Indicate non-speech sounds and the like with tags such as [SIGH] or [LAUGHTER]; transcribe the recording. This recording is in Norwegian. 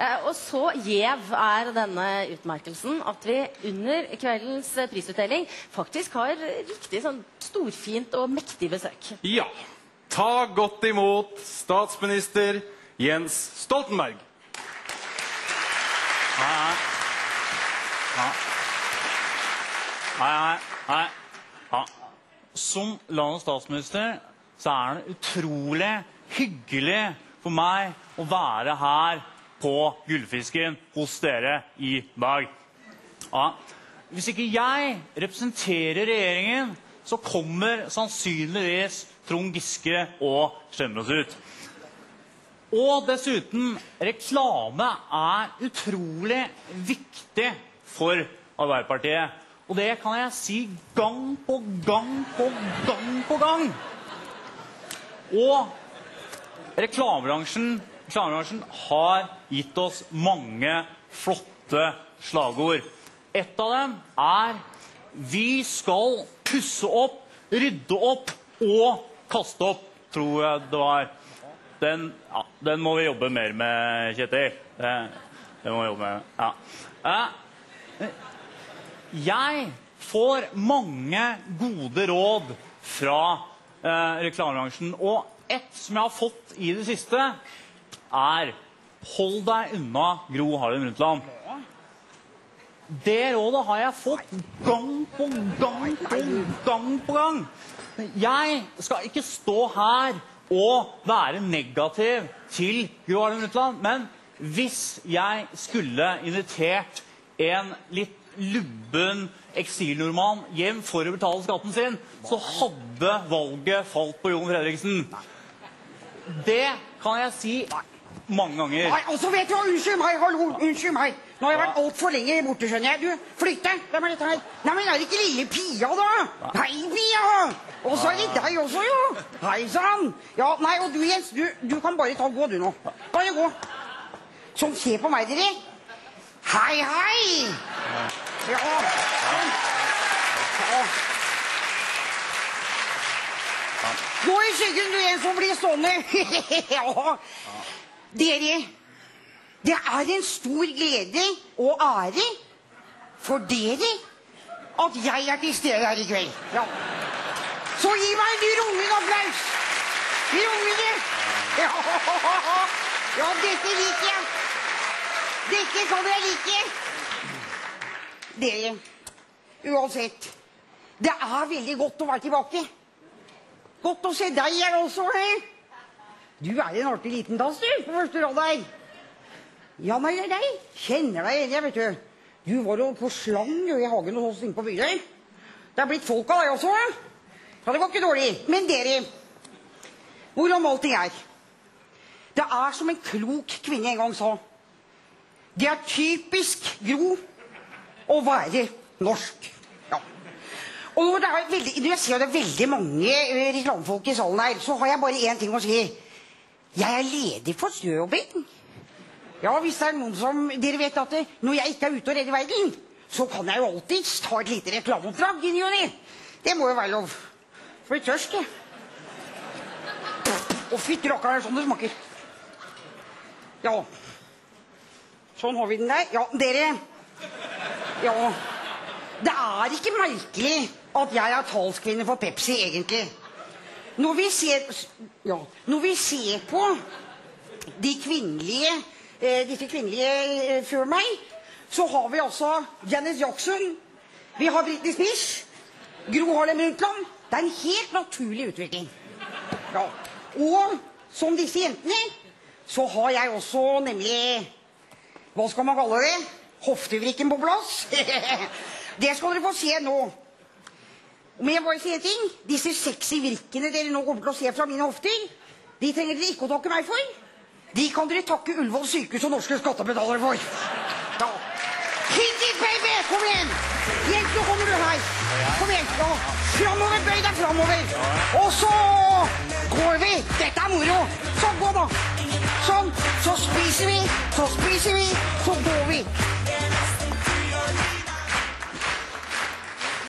Eh, og så gjev er denne utmerkelsen at vi under kveldens prisutdeling faktisk har riktig sånn storfint og mektig besøk. Ja. Ta godt imot statsminister Jens Stoltenberg. Nei, nei, nei. nei. Som landets statsminister så er det utrolig hyggelig for meg å være her på Gullfisken hos dere i dag. Ja. Hvis ikke jeg representerer regjeringen, så kommer sannsynligvis Trond Giske og skjemmer oss ut. Og dessuten, reklame er utrolig viktig for Arbeiderpartiet. Og det kan jeg si gang på gang på gang på gang. Og reklamebransjen, reklamebransjen har gitt oss mange flotte slagord. Et av dem er 'Vi skal pusse opp, rydde opp og kaste opp', tror jeg det var. Den, ja, den må vi jobbe mer med, Kjetil. Det, det må vi jobbe med. Ja. Eh, jeg får mange gode råd fra eh, reklamebransjen. Og ett som jeg har fått i det siste, er hold deg unna Gro Harlem Brundtland. Det rådet har jeg fått gang på gang på gang på gang. Jeg skal ikke stå her og være negativ til Gro Harlem Brundtland, men hvis jeg skulle invitert en litt lubben eksilnordmann hjem for å betale skatten sin, så hadde valget falt på Jon Fredriksen. Det kan jeg si mange ganger. Nei, altså vet du hva, Unnskyld meg, hallo, unnskyld meg. Nå har jeg vært altfor lenge borte, skjønner jeg. Du, flytte! Hvem er dette her? Nei, men er det ikke lille Pia, da? Hei, Pia! Og så er det deg også, jo. Hei sann. Ja, nei, og du, Jens, du, du kan bare ta gå, du nå. Bare gå. Sånn, se på meg, dere. Hei, hei! Ja. sånn. Ja. Gå i skyggen, du, Jens, og bli stående. [LAUGHS] ja. Dere, det er en stor glede og ære for dere at jeg er til stede her i kveld. Ja. Så gi meg en rungende applaus. Rungende. Ja. ja, dette liker jeg. Dette kan jeg like. Dere, uansett, det er veldig godt å være tilbake. Godt å se deg her også. He. Du er en artig liten tass, du, på første rad her. Nei, nei, nei. Kjenner deg igjen, jeg, vet du. Du var jo på slang i hagen hos oss inne på Bygdøy. Det er blitt folk av deg også. Ja, det går ikke dårlig. Men dere, hvordan allting er. Det er som en klok kvinne en gang sa. Det er typisk Gro å være norsk. Og når, det er veldig, når jeg ser at det er veldig mange eh, reklamefolk i salen her, så har jeg bare én ting å si. Jeg er ledig for snøjobbing. Ja, hvis det er noen som Dere vet at det, når jeg ikke er ute og redder verden, så kan jeg jo alltids ta et lite reklameoppdrag i og ne. Det må jo være lov. Jeg blir tørst, jeg. Å, fytti rakkeren, det er sånn det smaker. Ja. Sånn har vi den der. Ja, dere. Ja. Det er ikke merkelig at jeg er talskvinne for Pepsi, egentlig. Når vi ser, ja, når vi ser på de kvinnelige, eh, disse kvinnelige eh, før meg, så har vi altså Janis Jackson, vi har Britney Spears, Gro Harlem Brundtland. Det er en helt naturlig utvikling. Ja. Og som disse jentene, så har jeg også nemlig Hva skal man kalle det? Hoftevrikken på plass. [LAUGHS] det skal dere få se nå. Men jeg bare si en ting. Disse sexy virkene dere nå kommer til å se fra mine hofter, de trenger dere ikke å takke meg for. De kan dere takke Ullevål sykehus og norske skattebetalere for. Da. It, baby! Kom igjen! Jens, nå kommer du her. Kom igjen. Ja. Framover, bøy deg framover. Og så går vi. Dette er moro. Sånn, gå, da. Sånn. Så spiser vi, så spiser vi, så går vi.